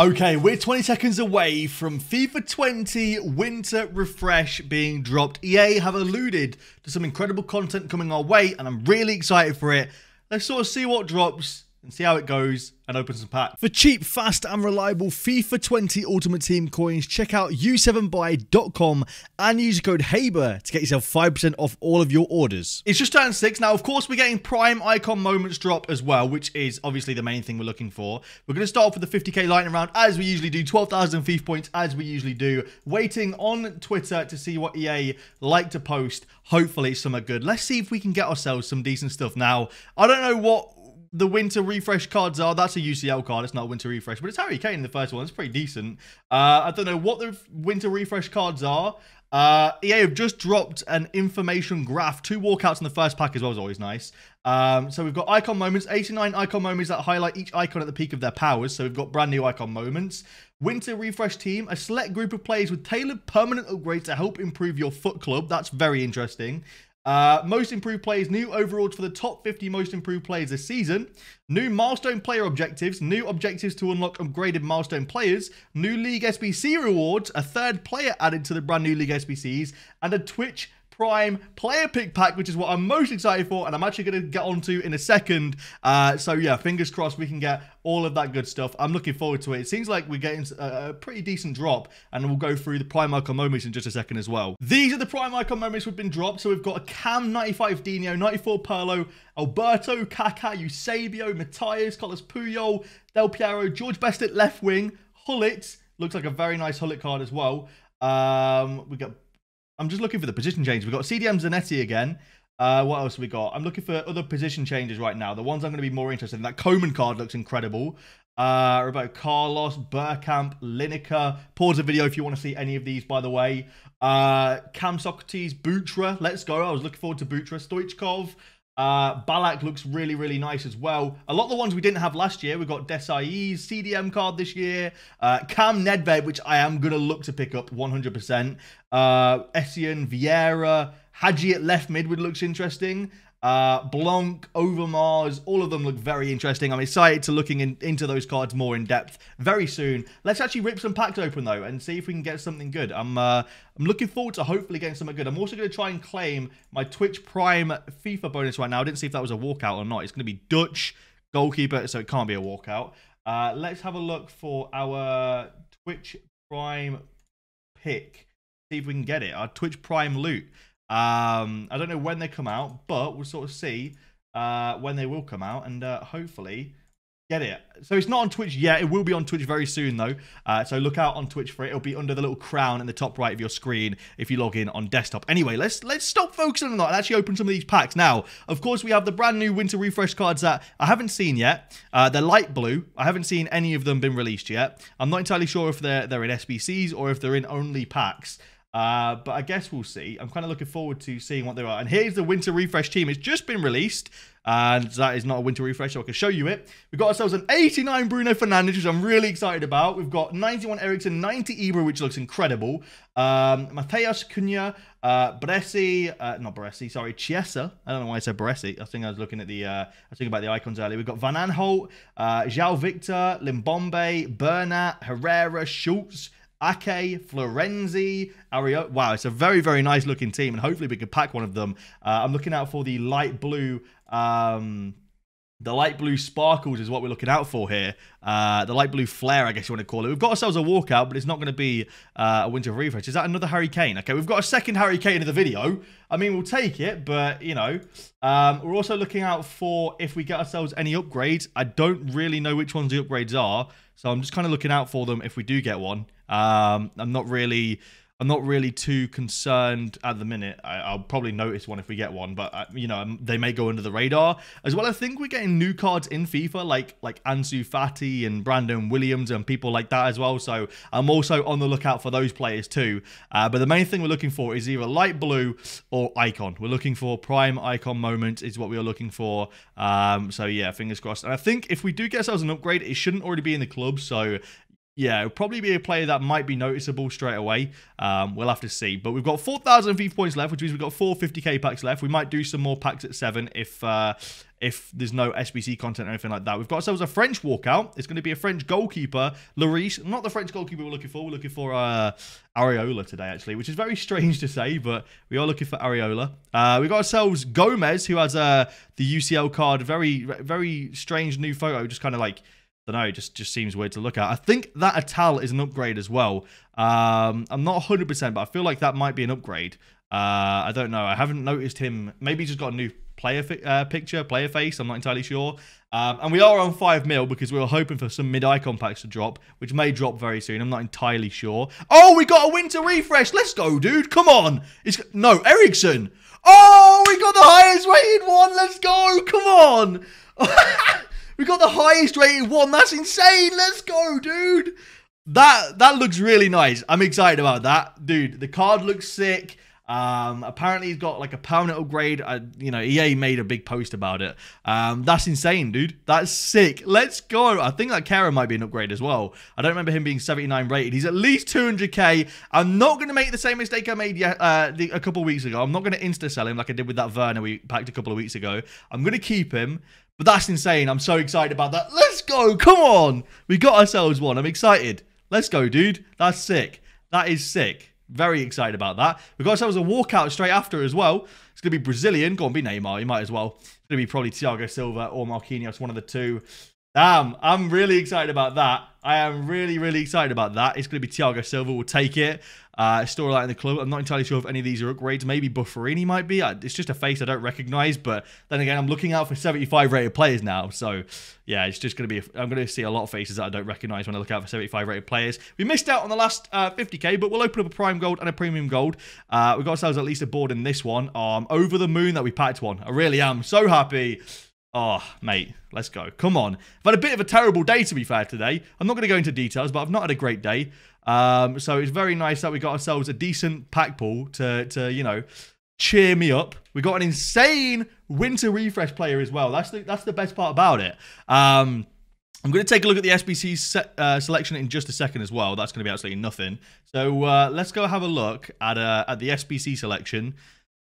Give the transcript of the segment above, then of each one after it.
Okay, we're 20 seconds away from FIFA 20 Winter Refresh being dropped. EA have alluded to some incredible content coming our way, and I'm really excited for it. Let's sort of see what drops and see how it goes and open some packs. For cheap, fast, and reliable FIFA 20 Ultimate Team coins, check out u7buy.com and use code HABER to get yourself 5% off all of your orders. It's just turned 6. Now, of course, we're getting Prime Icon Moments drop as well, which is obviously the main thing we're looking for. We're going to start off with the 50k lightning round as we usually do, 12,000 FIFA points as we usually do. Waiting on Twitter to see what EA like to post. Hopefully, some are good. Let's see if we can get ourselves some decent stuff. Now, I don't know what the winter refresh cards are. That's a UCL card. It's not winter refresh, but it's Harry Kane in the first one. It's pretty decent. Uh, I don't know what the winter refresh cards are. Uh, EA have just dropped an information graph. Two walkouts in the first pack as well is always nice. Um, so we've got icon moments, 89 icon moments that highlight each icon at the peak of their powers. So we've got brand new icon moments. Winter refresh team, a select group of players with tailored permanent upgrades to help improve your foot club. That's very interesting. Uh, most improved players, new overalls for the top 50 most improved players this season. New milestone player objectives, new objectives to unlock upgraded milestone players, new League SBC rewards, a third player added to the brand new League SBCs, and a Twitch Prime player pick pack, which is what I'm most excited for, and I'm actually going to get onto in a second. Uh, so yeah, fingers crossed we can get all of that good stuff. I'm looking forward to it. It seems like we're getting a, pretty decent drop, and we'll go through the Prime Icon moments in just a second as well. These are the Prime Icon moments we've been dropped. So we've got a Cam 95 Dino, 94 Pirlo, Alberto, Kaká, Eusebio, Matthäus, Carlos Puyol, Del Piero, George Best at left wing, Gullit, looks like a very nice Gullit card as well. Um, we got I'm just looking for the position change. We've got CDM Zanetti again. Uh, what else we got? I'm looking for other position changes right now. The ones I'm going to be more interested in. That Coman card looks incredible. Uh, about Carlos, Bergkamp, Lineker. Pause the video if you want to see any of these, by the way. Uh, Cam Socrates, Butra. Let's go. I was looking forward to Butra. Stoichkov. Uh, Ballack looks really, really nice as well. A lot of the ones we didn't have last year. We've got Desailly's CDM card this year. Uh, Cam Nedved, which I am going to look to pick up 100%. Uh, Essien, Vieira, Hagi at left mid, which looks interesting. Uh, Blanc, Overmars, all of them look very interesting. I'm excited to looking in, into those cards more in depth very soon. Let's actually rip some packs open though and see if we can get something good. I'm uh, I'm looking forward to hopefully getting something good. I'm also going to try and claim my Twitch Prime FIFA bonus right now. I didn't see if that was a walkout or not. It's going to be Dutch goalkeeper, so it can't be a walkout. Uh, let's have a look for our Twitch Prime pick. See if we can get it. Our Twitch Prime loot. Um, I don't know when they come out, but we'll sort of see uh, when they will come out, and uh, hopefully get it. So it's not on Twitch yet. It will be on Twitch very soon, though. Uh, so look out on Twitch for it. It'll be under the little crown in the top right of your screen if you log in on desktop. Anyway, let's let's stop focusing on that and actually open some of these packs. Now, of course, we have the brand new Winter Refresh cards that I haven't seen yet. Uh, they're light blue. I haven't seen any of them been released yet. I'm not entirely sure if they're they're in SBCs or if they're in only packs. Uh, but I guess we'll see. I'm kind of looking forward to seeing what they are. And here's the Winter Refresh team. It's just been released. And that is not a Winter Refresh, so I can show you it. We've got ourselves an 89 Bruno Fernandes, which I'm really excited about. We've got 91 Eriksen, 90 Ibra, which looks incredible. Um, Matheus Cunha, uh, Bressi, uh, not Bressi, sorry, Chiesa. I don't know why I said Bressi. I think I was looking at the, uh, I was thinking about the icons earlier. We've got Van Aanholt, uh, João Victor, Limbombe, Bernat, Herrera, Schulz, Ake, Florenzi, Ario. Wow, it's a very, very nice looking team, and hopefully we can pack one of them. Uh, I'm looking out for the light blue. Um, the light blue sparkles is what we're looking out for here. Uh, the light blue flare, I guess you want to call it. We've got ourselves a walkout, but it's not going to be uh, a winter refresh. Is that another Harry Kane? Okay, we've got a second Harry Kane in the video. I mean, we'll take it, but, you know. Um, we're also looking out for if we get ourselves any upgrades. I don't really know which ones the upgrades are, so I'm just kind of looking out for them if we do get one. Um, I'm not really I'm not really too concerned at the minute. I, will probably notice one if we get one, but uh, you know um, they may go under the radar as well. I think we're getting new cards in FIFA, like like Ansu Fati and Brandon Williams and people like that as well. So I'm also on the lookout for those players too. Uh, but the main thing we're looking for is either light blue or icon. We're looking for prime icon moment is what we are looking for. Um, so yeah, fingers crossed. And I think if we do get ourselves an upgrade, it shouldn't already be in the club. So yeah, it'll probably be a player that might be noticeable straight away. Um, we'll have to see. But we've got 4,000 FIFA points left, which means we've got four 50k packs left. We might do some more packs at 7 if uh, if there's no SBC content or anything like that. We've got ourselves a French walkout. It's going to be a French goalkeeper, Lloris. Not the French goalkeeper we're looking for. We're looking for uh, Areola today, actually, which is very strange to say, but we are looking for Areola. Uh, we've got ourselves Gomez, who has uh, the UCL card. Very, very strange new photo, just kind of like don't know, just just seems weird to look at. I think that Atal is an upgrade as well. Um, I'm not 100%, but I feel like that might be an upgrade. Uh, I don't know. I haven't noticed him. Maybe he's just got a new player uh, picture, player face. I'm not entirely sure. Um, and we are on 5 mil because we were hoping for some mid-icon packs to drop, which may drop very soon. I'm not entirely sure. Oh, we got a winter refresh. Let's go, dude. Come on. It's No, Eriksen. Oh, we got the highest rated one. Let's go. Come on. We got the highest rated one. That's insane. Let's go, dude. That that looks really nice. I'm excited about that, dude. The card looks sick. Um, apparently he's got like a permanent upgrade. Uh, you know, EA made a big post about it. Um, that's insane, dude. That's sick. Let's go. I think that Kara might be an upgrade as well. I don't remember him being 79 rated. He's at least 200k. I'm not going to make the same mistake I made uh, the, a couple weeks ago. I'm not going to insta sell him like I did with that Werner we packed a couple of weeks ago. I'm going to keep him. But that's insane. I'm so excited about that. Let's go. Come on. We got ourselves one. I'm excited. Let's go, dude. That's sick. That is sick. Very excited about that. We got ourselves a walkout straight after as well. It's going to be Brazilian. Go on, be Neymar. You might as well. It's going to be probably Thiago Silva or Marquinhos, one of the two. Damn, I'm really excited about that. I am really, really excited about that. It's going to be Thiago Silva. We'll take it. Uh, that in the club. I'm not entirely sure if any of these are upgrades. Maybe Bufferini might be. It's just a face I don't recognize. But then again, I'm looking out for 75 rated players now. So yeah, it's just going to be. I'm going to see a lot of faces that I don't recognize when I look out for 75 rated players. We missed out on the last uh, 50k, but we'll open up a prime gold and a premium gold. Uh, we got ourselves at least a board in this one. Um, over the moon that we packed one. I really am so happy. Oh, mate, let's go. Come on. I've had a bit of a terrible day, to be fair, today. I'm not going to go into details, but I've not had a great day. Um, so it's very nice that we got ourselves a decent pack pool to, to you know, cheer me up. We got an insane winter refresh player as well. That's the, that's the best part about it. Um, I'm going to take a look at the SBC set, uh, selection in just a second as well. That's going to be absolutely nothing. So uh, let's go have a look at, uh, at the SBC selection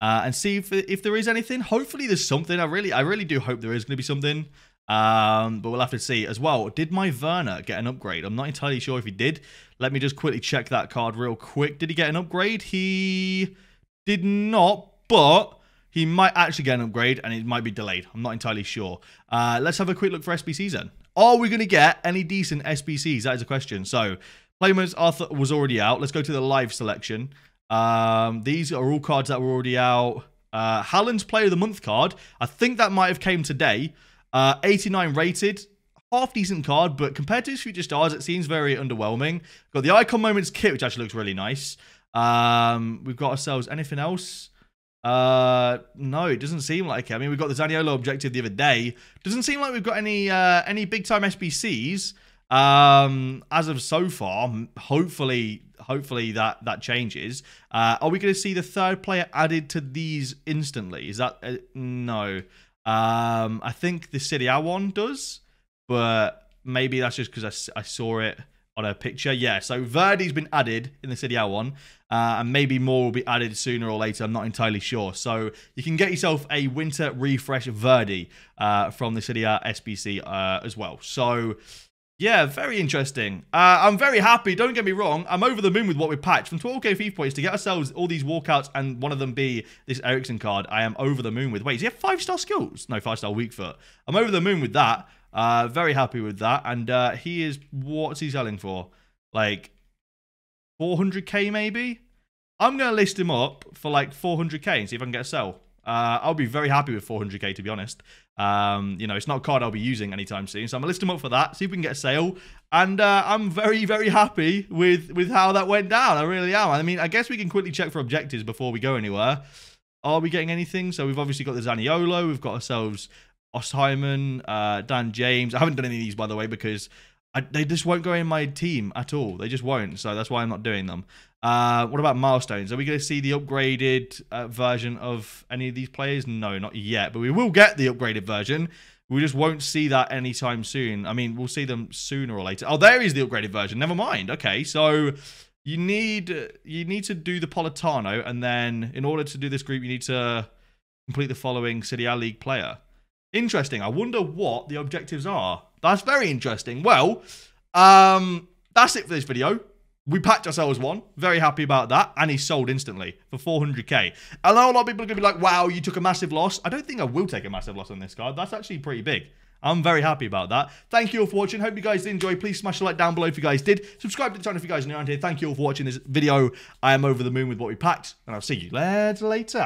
uh, and see if if there is anything. Hopefully, there's something. I really, I really do hope there is going to be something. Um, but we'll have to see as well. Did my Werner get an upgrade? I'm not entirely sure if he did. Let me just quickly check that card real quick. Did he get an upgrade? He did not, but he might actually get an upgrade and it might be delayed. I'm not entirely sure. Uh, let's have a quick look for SBCs then. Are we going to get any decent SBCs? That is a question. So, Playmo's Arthur was already out. Let's go to the live selection. Um, these are all cards that were already out. Uh, Haaland's Player of the Month card. I think that might have came today. Uh, 89 rated. Half decent card, but compared to his future stars, it seems very underwhelming. Got the Icon Moments kit, which actually looks really nice. Um, we've got ourselves anything else? Uh, no, it doesn't seem like it. I mean, we've got the Zaniolo objective the other day. Doesn't seem like we've got any uh, any big time SBCs. Um, as of so far, hopefully, hopefully that that changes. Uh, are we going to see the third player added to these instantly? Is that uh, no? Um, I think the Serie A one does, but maybe that's just because I, I saw it on a picture. Yeah, so Verdi's been added in the Serie A one, uh, and maybe more will be added sooner or later. I'm not entirely sure. So you can get yourself a winter refresh Verdi uh, from the City SBC uh, as well. So yeah, very interesting. Uh, I'm very happy. Don't get me wrong. I'm over the moon with what we patched. From 12k FIFA points to get ourselves all these walkouts and one of them be this Eriksen card, I am over the moon with. Wait, does he have five-star skills? No, five-star weak foot. I'm over the moon with that. Uh, very happy with that. And uh, he is, what's he selling for? Like 400k maybe? I'm going to list him up for like 400k and see if I can get a sell. Uh, I'll be very happy with 400k to be honest. Um, you know, it's not a card I'll be using anytime soon, so I'm gonna list them up for that. See if we can get a sale. And uh, I'm very, very happy with with how that went down. I really am. I mean, I guess we can quickly check for objectives before we go anywhere. Are we getting anything? So we've obviously got the Zaniolo. We've got ourselves Osimhen, uh, Dan James. I haven't done any of these by the way because I, they just won't go in my team at all. They just won't. So that's why I'm not doing them. Uh, what about milestones? Are we going to see the upgraded uh, version of any of these players? No, not yet. But we will get the upgraded version. We just won't see that anytime soon. I mean, we'll see them sooner or later. Oh, there is the upgraded version. Never mind. Okay, so you need you need to do the Politano, and then in order to do this group, you need to complete the following Serie A League player. Interesting. I wonder what the objectives are. That's very interesting. Well, um, that's it for this video. We packed ourselves one. Very happy about that. And he sold instantly for 400k. I know a lot of people are going to be like, wow, you took a massive loss. I don't think I will take a massive loss on this card. That's actually pretty big. I'm very happy about that. Thank you all for watching. Hope you guys did enjoy. Please smash a like down below if you guys did. Subscribe to the channel if you guys are new around here. Thank you all for watching this video. I am over the moon with what we packed. And I'll see you later.